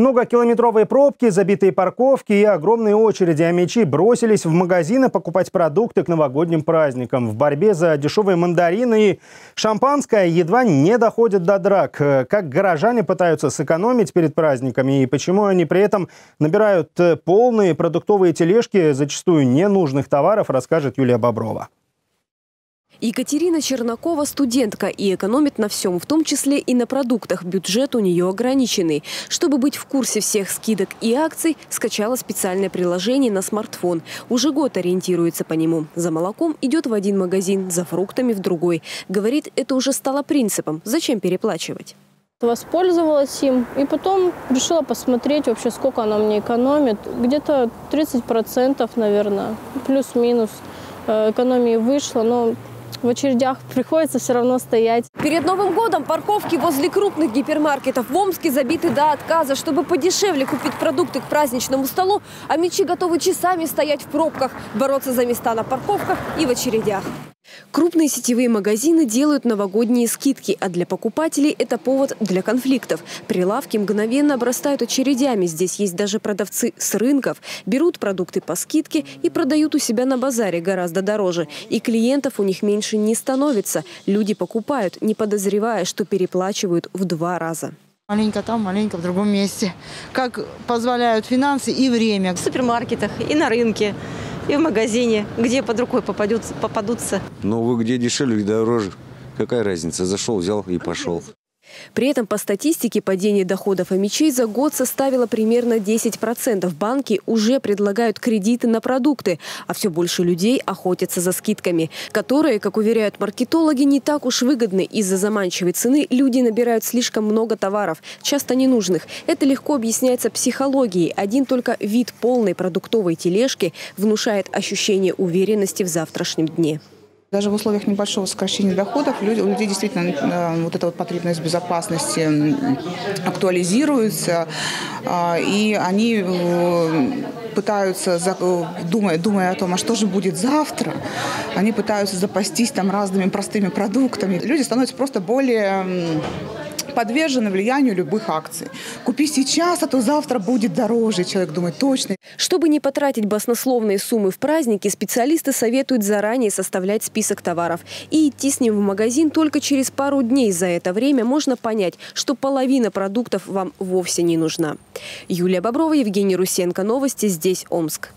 Многокилометровые пробки, забитые парковки и огромные очереди амичи бросились в магазины покупать продукты к новогодним праздникам. В борьбе за дешевые мандарины и шампанское едва не доходят до драк. Как горожане пытаются сэкономить перед праздниками и почему они при этом набирают полные продуктовые тележки зачастую ненужных товаров, расскажет Юлия Боброва. Екатерина Чернакова – студентка и экономит на всем, в том числе и на продуктах. Бюджет у нее ограниченный. Чтобы быть в курсе всех скидок и акций, скачала специальное приложение на смартфон. Уже год ориентируется по нему. За молоком идет в один магазин, за фруктами в другой. Говорит, это уже стало принципом. Зачем переплачивать? Воспользовалась им и потом решила посмотреть вообще, сколько она мне экономит. Где-то 30%, наверное, плюс-минус э, экономии вышло, но в очередях приходится все равно стоять. Перед Новым годом парковки возле крупных гипермаркетов в Омске забиты до отказа. Чтобы подешевле купить продукты к праздничному столу, а мечи готовы часами стоять в пробках, бороться за места на парковках и в очередях. Крупные сетевые магазины делают новогодние скидки, а для покупателей это повод для конфликтов. Прилавки мгновенно обрастают очередями. Здесь есть даже продавцы с рынков. Берут продукты по скидке и продают у себя на базаре гораздо дороже. И клиентов у них меньше не становится. Люди покупают, не подозревая, что переплачивают в два раза. Маленько там, маленько в другом месте. Как позволяют финансы и время. В супермаркетах и на рынке и в магазине, где под рукой попадутся, попадутся. Ну, вы где дешевле, дороже. Какая разница? Зашел, взял и пошел. При этом по статистике падение доходов амичей за год составило примерно 10%. Банки уже предлагают кредиты на продукты, а все больше людей охотятся за скидками, которые, как уверяют маркетологи, не так уж выгодны. Из-за заманчивой цены люди набирают слишком много товаров, часто ненужных. Это легко объясняется психологией. Один только вид полной продуктовой тележки внушает ощущение уверенности в завтрашнем дне. Даже в условиях небольшого сокращения доходов люди, у людей действительно э, вот эта вот потребность безопасности актуализируется, а, и они э, пытаются, думая, думая о том, а что же будет завтра, они пытаются запастись там разными простыми продуктами. Люди становятся просто более подвержены влиянию любых акций. Купи сейчас, а то завтра будет дороже. Человек думает, точно. Чтобы не потратить баснословные суммы в праздники, специалисты советуют заранее составлять список товаров и идти с ним в магазин только через пару дней. За это время можно понять, что половина продуктов вам вовсе не нужна. Юлия Боброва, Евгений Русенко. Новости здесь Омск.